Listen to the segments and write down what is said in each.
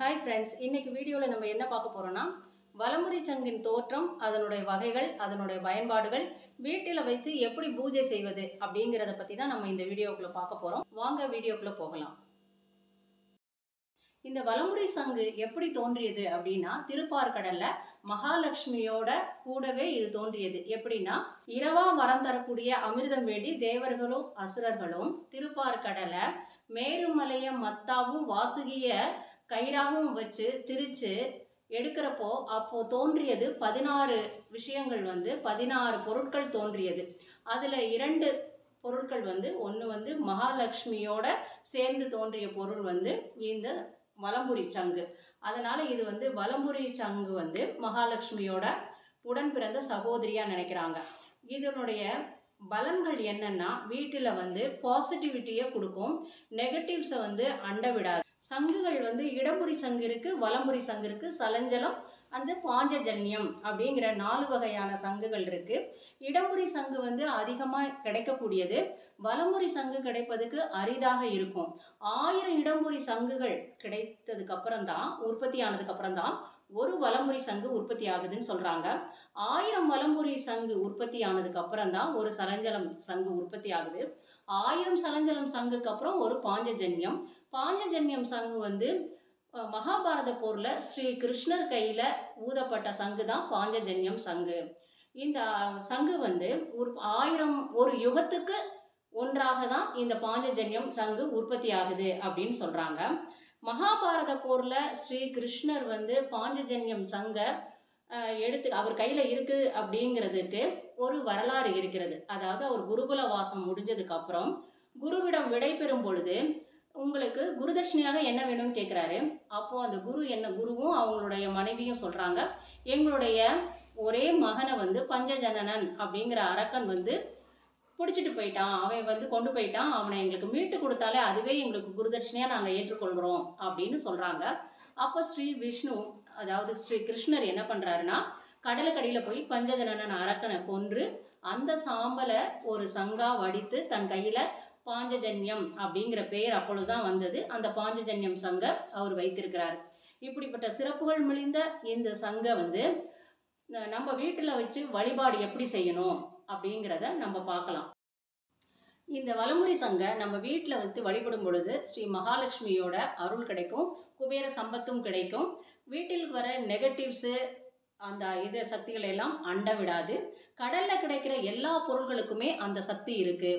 Hi friends இன்றைக்கி வீடியோவில் நம்ம என்ன பார்க்க போகிறோன்னா வலமுறை சங்கின் தோற்றம் அதனுடைய வகைகள் அதனுடைய பயன்பாடுகள் வீட்டில் வைத்து எப்படி பூஜை செய்வது அப்படிங்கிறத பற்றி தான் நம்ம இந்த வீடியோக்குள்ளே பார்க்க போகிறோம் வாங்க வீடியோக்குள்ளே போகலாம். இந்த வலமுறை சங்கு எப்படி தோன்றியது அப்படின்னா திருப்பார்கடல்ல மகாலட்சுமியோட கூடவே இது தோன்றியது. எப்படின்னா இரவா வரம் தரக்கூடிய அமிர்தம் வேண்டி தேவர்களும் அசுரர்களும் திருப்பார்கடலை மேருமலைய மத்தாவும் வாசுகிய கயிறாகவும் வச்சு திரிச்சு எடுக்கிறப்போ அப்போ தோன்றியது பதினாறு விஷயங்கள் வந்து பதினாறு பொருட்கள் தோன்றியது. அதில் இரண்டு பொருட்கள் வந்து ஒன்று வந்து மகாலட்சுமியோட சேர்ந்து தோன்றிய பொருள் வந்து இந்த வலம்புரி சங்கு. அதனால் இது வந்து வலம்புரி சங்கு வந்து மகாலட்சுமியோட உடன் பிறந்த சகோதரியாக நினைக்கிறாங்க. இதனுடைய பலன்கள் என்னன்னா வீட்டில் வந்து பாசிட்டிவிட்டியை கொடுக்கும் நெகட்டிவ்ஸை வந்து அண்ட விடாது. சங்குகள் வந்து இடம்புரி சங்கு இருக்கு வலம்புரி சங்கு இருக்கு சலஞ்சலம் அந்த பாஞ்சஜன்யம் அப்படிங்கிற நாலு வகையான சங்குகள் இருக்கு. இடம்புரி சங்கு வந்து அதிகமாக கிடைக்கக்கூடியது. வலமுறை சங்கு கிடைப்பதுக்கு அரிதாக இருக்கும். ஆயிரம் இடம்புரி சங்குகள் கிடைத்ததுக்கு அப்புறம் தான் உற்பத்தி ஆனதுக்கு அப்புறம் தான் ஒரு வலமுறை சங்கு உற்பத்தி ஆகுதுன்னு சொல்றாங்க. ஆயிரம் வலம்புரி சங்கு உற்பத்தி ஆனதுக்கு அப்புறம் தான் ஒரு சலஞ்சலம் சங்கு உற்பத்தி ஆகுது. ஆயிரம் சலஞ்சலம் சங்குக்கு அப்புறம் ஒரு பாஞ்சஜன்யம் பாஞ்சஜன்யம் சங்கு வந்து மகாபாரத போரில் ஸ்ரீ கிருஷ்ணர் கையில் ஊதப்பட்ட சங்கு தான் பாஞ்சஜன்யம் சங்கு. இந்த சங்கு வந்து ஒரு ஆயிரம் ஒரு யுகத்துக்கு ஒன்றாக தான் இந்த பாஞ்சஜன்யம் சங்கு உற்பத்தி ஆகுது அப்படின்னு சொல்கிறாங்க மகாபாரத போரில் ஸ்ரீ கிருஷ்ணர் வந்து பாஞ்சஜன்யம் சங்க எடுத்து அவர் கையில் இருக்குது அப்படிங்கிறதுக்கு ஒரு வரலாறு இருக்கிறது. அதாவது அவர் குருகுல வாசம் முடிஞ்சதுக்கப்புறம் குருவிடம் விடை பெறும் பொழுது உங்களுக்கு குருதட்சணையாக என்ன வேணும்னு கேட்குறாரு அப்போது அந்த குரு என்ன குருவும் அவங்களுடைய மனைவியும் சொல்கிறாங்க எங்களுடைய ஒரே மகனை வந்து பஞ்சஜனனன் அப்படிங்கிற அரக்கன் வந்து பிடிச்சிட்டு போயிட்டான். அவன் வந்து கொண்டு போயிட்டான். அவனை எங்களுக்கு மீட்டு கொடுத்தாலே அதுவே எங்களுக்கு குருதட்சணையாக நாங்கள் ஏற்றுக்கொள்கிறோம் அப்படின்னு சொல்கிறாங்க அப்போ ஸ்ரீ விஷ்ணு அதாவது ஸ்ரீ கிருஷ்ணர் என்ன பண்ணுறாருன்னா கடலுக்கடியில் போய் பஞ்சஜனனன் அரக்கனை கொன்று அந்த சாம்பலை ஒரு சங்கா வடித்து தன் கையில் பாஞ்சஜன்யம் அப்படிங்கிற பெயர் அப்பொழுதுதான் வந்தது. அந்த பாஞ்சஜன்யம் சங்க அவர் வைத்திருக்கிறார். இப்படிப்பட்ட சிறப்புகள் மிளிந்த இந்த சங்க வந்து நம்ம வீட்டில் வச்சு வழிபாடு எப்படி செய்யணும் அப்படிங்கிறத நம்ம பார்க்கலாம். இந்த வலமுறை சங்க நம்ம வீட்டில் வைத்து வழிபடும் பொழுது ஸ்ரீ மகாலட்சுமியோட அருள் கிடைக்கும் குபேர சம்பத்தும் கிடைக்கும். வீட்டில் வர நெகட்டிவ்ஸு அந்த இது சக்திகளை எல்லாம் அண்ட விடாது. கடல்ல கிடைக்கிற எல்லா பொருள்களுக்குமே அந்த சக்தி இருக்கு.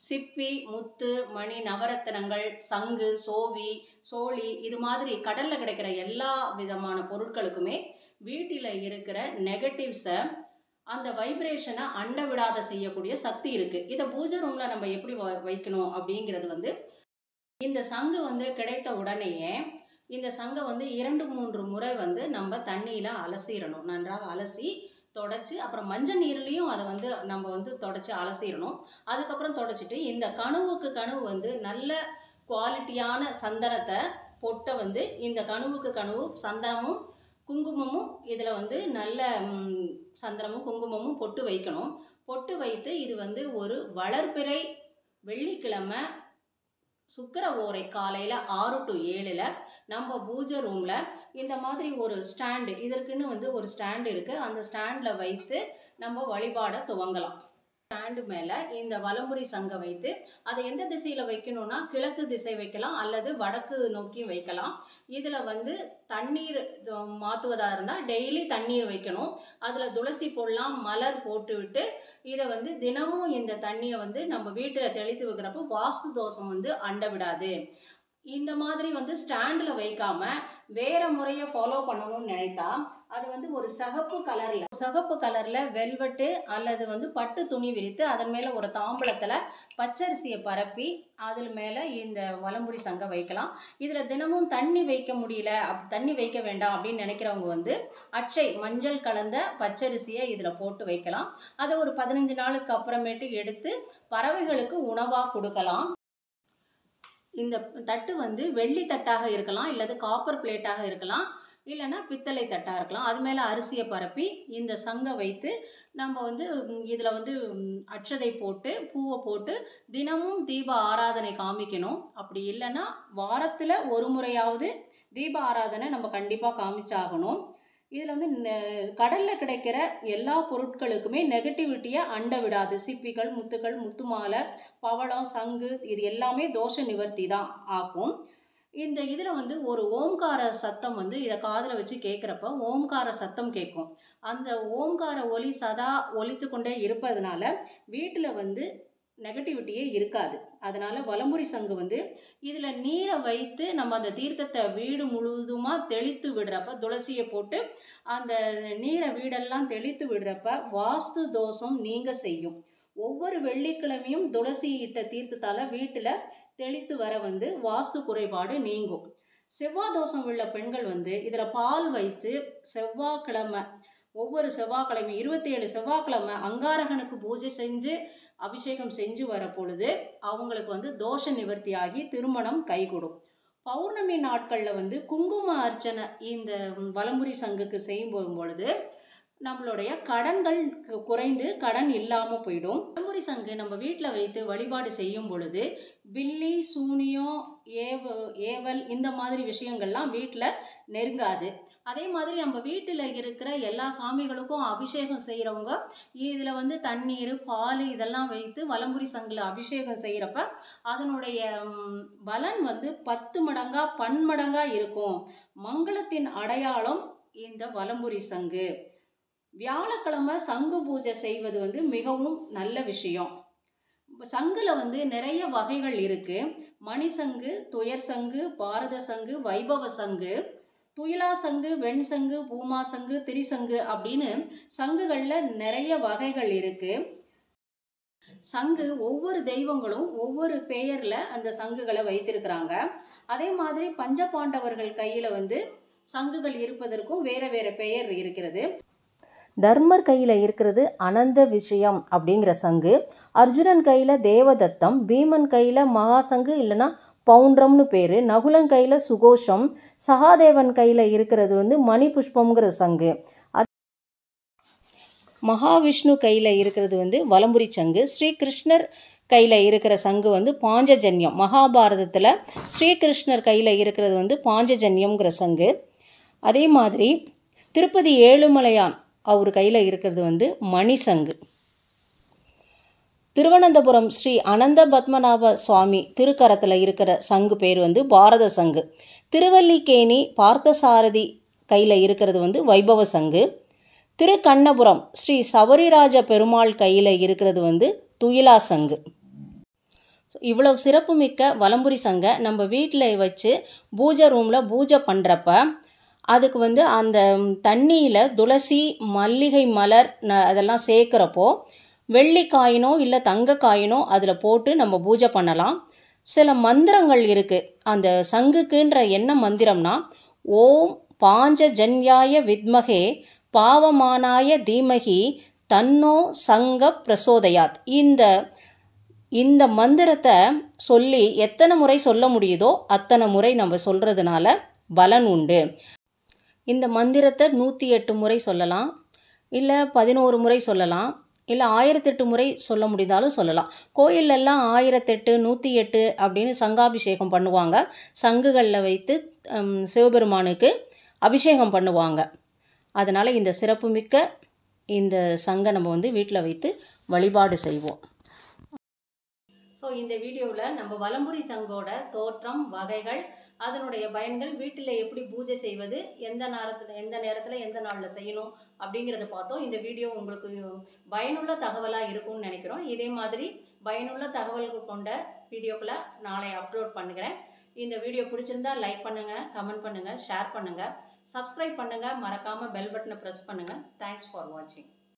சிப்பி முத்து மணி நவரத்தினங்கள் சங்கு சோவி சோழி இது மாதிரி கடலில் கிடைக்கிற எல்லா விதமான பொருட்களுக்குமே வீட்டில் இருக்கிற நெகட்டிவ்ஸை அந்த வைப்ரேஷனை அண்ட விடாத செய்யக்கூடிய சக்தி இருக்குது இதை பூஜை ரூமில் நம்ம எப்படி வ- வைக்கணும் அப்படிங்கிறது வந்து இந்த சங்கு வந்து கிடைத்த உடனேயே இந்த சங்கை வந்து இரண்டு மூன்று முறை வந்து நம்ம தண்ணியில் அலசிடணும். நன்றாக அலசி தொடச்சி அப்புறம் மஞ்சள் நீர்லேயும் அதை வந்து நம்ம வந்து தொடச்சி அலசிடணும். அதுக்கப்புறம் தொடச்சிட்டு இந்த கனவுக்கு கனவு வந்து நல்ல குவாலிட்டியான சந்தனத்தை பொட்டை வந்து இந்த கனவுக்கு கனவு சந்தனமும் குங்குமமும் இதில் வந்து நல்ல சந்தனமும் குங்குமமும் பொட்டு வைக்கணும். பொட்டு வைத்து இது வந்து ஒரு வளர்பிறை வெள்ளிக்கிழமை சுக்கிர ஓரை காலையில் ஆறு டு ஏழில் நம்ம பூஜை ரூமில் இந்த மாதிரி ஒரு ஸ்டாண்டு இதற்குன்னு வந்து ஒரு ஸ்டாண்டு இருக்குது அந்த ஸ்டாண்டில் வைத்து நம்ம வழிபாட துவங்கலாம். ஸ்டாண்டு மேலே இந்த வலம்புரி சங்கை வைத்து அதை எந்த திசையில் வைக்கணும்னா கிழக்கு திசை வைக்கலாம் அல்லது வடக்கு நோக்கியும் வைக்கலாம். இதில் வந்து தண்ணீர் மாற்றுவதாக இருந்தால் டெய்லி தண்ணீர் வைக்கணும். அதில் துளசி போடலாம் மலர் போட்டுவிட்டு இதை வந்து தினமும் இந்த தண்ணியை வந்து நம்ம வீட்டில் தெளித்து வைக்கிறப்போ வாஸ்து தோஷம் வந்து அண்ட விடாது. இந்த மாதிரி வந்து ஸ்டாண்டில் வைக்காமல் வேறு முறையை ஃபாலோ பண்ணணும்னு நினைத்தா அது வந்து ஒரு சிகப்பு கலரில். சிகப்பு கலரில் வெல்வெட்டு அல்லது வந்து பட்டு துணி விரித்து அதன் மேலே ஒரு தாம்பளத்தில் பச்சரிசியை பரப்பி அதில் மேலே இந்த வலம்புரி சங்கை வைக்கலாம். இதில் தினமும் தண்ணி வைக்க முடியல அப் தண்ணி வைக்க வேண்டாம் அப்படின்னு நினைக்கிறவங்க வந்து அச்சை மஞ்சள் கலந்த பச்சரிசியை இதில் போட்டு வைக்கலாம். அதை ஒரு பதினஞ்சு நாளுக்கு அப்புறமேட்டு எடுத்து பறவைகளுக்கு உணவாக கொடுக்கலாம். இந்த தட்டு வந்து வெள்ளி தட்டாக இருக்கலாம் இல்லது காப்பர் பிளேட்டாக இருக்கலாம். இல்லைன்னா பித்தளை தட்டாக இருக்கலாம். அது மேலே அரிசியை பரப்பி இந்த சங்கை வைத்து நம்ம வந்து இதில் வந்து அட்சதை போட்டு பூவை போட்டு தினமும் தீப ஆராதனை காமிக்கணும். அப்படி இல்லைன்னா வாரத்தில் ஒரு முறையாவது தீப ஆராதனை நம்ம கண்டிப்பாக காமிச்சாகணும். இதில் வந்து கடலில் கிடைக்கிற எல்லா பொருட்களுக்குமே நெகட்டிவிட்டியை அண்ட விடாது. சிப்பிகள் முத்துக்கள் முத்து மாலை பவளம் சங்கு இது எல்லாமே தோஷ நிவர்த்தி தான் ஆகும் இந்த இதில் வந்து ஒரு ஓம்கார சத்தம் வந்து இதை காதில் வச்சு கேட்குறப்ப ஓம்கார சத்தம் கேட்கும் அந்த ஓம்கார ஒலி சதா ஒலித்து கொண்டே இருப்பதனால வீட்டில் வந்து நெகட்டிவிட்டியே இருக்காது. அதனால் வலம்புரி சங்கு வந்து இதில் நீரை வைத்து நம்ம அந்த தீர்த்தத்தை வீடு முழுவதுமாக தெளித்து விடுறப்ப துளசியை போட்டு அந்த நீரை வீடெல்லாம் தெளித்து விடுறப்ப வாஸ்து தோஷம் நீங்க செய்யும். ஒவ்வொரு வெள்ளிக்கிழமையும் துளசி இட்ட தீர்த்தத்தால் வீட்டில் தெளித்து வர வந்து வாஸ்து குறைபாடு நீங்கும். செவ்வாய் தோஷம் உள்ள பெண்கள் வந்து இதில் பால் வைத்து செவ்வாய்க்கிழமை ஒவ்வொரு செவ்வாய்க்கிழமை இருபத்தி ஏழு செவ்வாய்க்கிழமை அங்காரகனுக்கு பூஜை செஞ்சு அபிஷேகம் செஞ்சு வர பொழுது அவங்களுக்கு வந்து தோஷ நிவர்த்தியாகி திருமணம் கைகூடும். பௌர்ணமி நாட்களில் வந்து குங்கும அர்ச்சனை இந்த வலம்புரி சங்குக்கு செய்யும் போகும் பொழுது நம்மளுடைய கடன்கள் குறைந்து கடன் இல்லாமல் போயிடும். வலம்புரி சங்கு நம்ம வீட்டில் வைத்து வழிபாடு செய்யும் பொழுது பில்லி சூனியம் ஏவ ஏவல் இந்த மாதிரி விஷயங்கள்லாம் வீட்டில் நெருங்காது. அதே மாதிரி நம்ம வீட்டில் இருக்கிற எல்லா சாமிகளுக்கும் அபிஷேகம் செய்கிறவங்க இதில் வந்து தண்ணீர் பால் இதெல்லாம் வைத்து வலம்புரி சங்கில் அபிஷேகம் செய்கிறப்ப அதனுடைய பலன் வந்து பத்து மடங்கா பன்மடங்காக இருக்கும். மங்களத்தின் அடையாளம் இந்த வலம்புரி சங்கு. வியாழக்கிழமை சங்கு பூஜை செய்வது வந்து மிகவும் நல்ல விஷயம். சங்குல வந்து நிறைய வகைகள் இருக்குது மணி சங்கு துயர் சங்கு பாரத சங்கு வைபவ சங்கு துயிலா சங்கு வெண் சங்கு பூமா சங்கு திரிசங்கு அப்படின்னு சங்குகளில் நிறைய வகைகள் இருக்குது சங்கு ஒவ்வொரு தெய்வங்களும் ஒவ்வொரு பெயரில் அந்த சங்குகளை வைத்திருக்கிறாங்க. அதே மாதிரி பஞ்ச பாண்டவர்கள் கையில் வந்து சங்குகள் இருப்பதற்கும் வேற வேற பெயர் இருக்கிறது. தர்மர் கையில் இருக்கிறது அனந்த விஷயம் அப்படிங்கிற சங்கு. அர்ஜுனன் கையில் தேவதத்தம் பீமன் கையில் மகாசங்கு இல்லைன்னா பவுண்ட்ரம்னு பேர். நகுலன் கையில் சுகோஷம் சகாதேவன் கையில் இருக்கிறது வந்து மணி புஷ்பம்ங்கிற சங்கு. அது மகாவிஷ்ணு கையில் இருக்கிறது வந்து வலம்புரி சங்கு. ஸ்ரீகிருஷ்ணர் கையில் இருக்கிற சங்கு வந்து பாஞ்சஜன்யம். மகாபாரதத்தில் ஸ்ரீகிருஷ்ணர் கையில் இருக்கிறது வந்து பாஞ்சஜன்யம்ங்கிற சங்கு. அதே மாதிரி திருப்பதி ஏழுமலையான் அவர் கையில் இருக்கிறது வந்து மணிசங்கு. திருவனந்தபுரம் ஸ்ரீ அனந்த பத்மநாப சுவாமி திருக்கரத்தில் இருக்கிற சங்கு பேர் வந்து பாரத சங்கு. திருவல்லிக்கேணி பார்த்தசாரதி கையில் இருக்கிறது வந்து வைபவ சங்கு. திருக்கண்ணபுரம் ஸ்ரீ சபரிராஜ பெருமாள் கையில் இருக்கிறது வந்து துயிலா சங்கு. இவ்வளவு சிறப்புமிக்க வலம்புரி சங்கை நம்ம வீட்டில் வச்சு பூஜை ரூமில் பூஜை பண்ணுறப்ப அதுக்கு வந்து அந்த தண்ணியில் துளசி மல்லிகை மலர் ந அதெல்லாம் சேர்க்குறப்போ வெள்ளி காயினோ இல்லை தங்க காயினோ அதில் போட்டு நம்ம பூஜை பண்ணலாம். சில மந்திரங்கள் இருக்குது அந்த சங்குக்குன்ற என்ன மந்திரம்னா ஓம் பாஞ்ச ஜன்யாய வித்மகே பாவமானாய தீமகி தன்னோ சங்க பிரசோதயாத். இந்த இந்த மந்திரத்தை சொல்லி எத்தனை முறை சொல்ல முடியுதோ அத்தனை முறை நம்ம சொல்கிறதுனால பலன் உண்டு. இந்த மந்திரத்தை நூற்றி எட்டு முறை சொல்லலாம் இல்லை பதினோரு முறை சொல்லலாம் இல்லை ஆயிரத்தெட்டு முறை சொல்ல முடிந்தாலும் சொல்லலாம். கோயிலெல்லாம் ஆயிரத்தெட்டு நூற்றி எட்டு அப்படின்னு சங்காபிஷேகம் பண்ணுவாங்க. சங்குகளில் வைத்து சிவபெருமானுக்கு அபிஷேகம் பண்ணுவாங்க. அதனால் இந்த சிறப்புமிக்க இந்த சங்கை நம்ம வந்து வீட்டில் வைத்து வழிபாடு செய்வோம். ஸோ இந்த வீடியோவில் நம்ம வலம்புரி சங்கோட தோற்றம் வகைகள் அதனுடைய பயன்கள் வீட்டில் எப்படி பூஜை செய்வது எந்த நேரத்தில் எந்த நேரத்தில் எந்த நாளில் செய்யணும் அப்படிங்கிறத பார்த்தோம். இந்த வீடியோ உங்களுக்கு பயனுள்ள தகவலாக இருக்கும்னு நினைக்கிறோம். இதே மாதிரி பயனுள்ள தகவல்கள் கொண்ட வீடியோக்களை நாளை அப்லோட் பண்ணுகிறேன். இந்த வீடியோ பிடிச்சிருந்தா லைக் பண்ணுங்கள் கமெண்ட் பண்ணுங்கள் ஷேர் பண்ணுங்கள் சப்ஸ்கிரைப் பண்ணுங்கள் மறக்காமல் பெல் பட்டனை ப்ரெஸ் பண்ணுங்கள் தேங்க்ஸ் ஃபார் வாட்சிங்